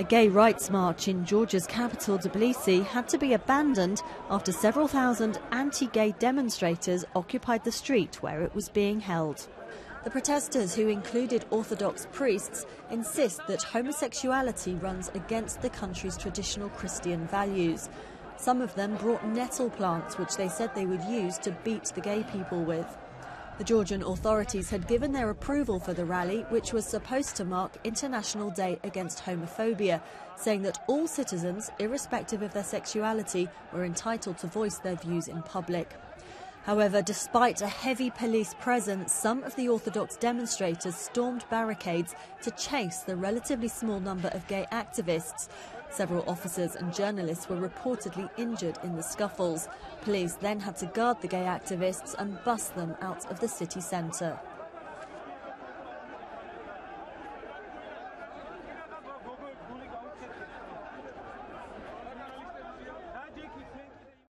A gay rights march in Georgia's capital, Tbilisi, had to be abandoned after several thousand anti gay demonstrators occupied the street where it was being held. The protesters, who included Orthodox priests, insist that homosexuality runs against the country's traditional Christian values. Some of them brought nettle plants, which they said they would use to beat the gay people with. The Georgian authorities had given their approval for the rally, which was supposed to mark International Day Against Homophobia, saying that all citizens, irrespective of their sexuality, were entitled to voice their views in public. However, despite a heavy police presence, some of the Orthodox demonstrators stormed barricades to chase the relatively small number of gay activists. Several officers and journalists were reportedly injured in the scuffles. Police then had to guard the gay activists and bus them out of the city centre.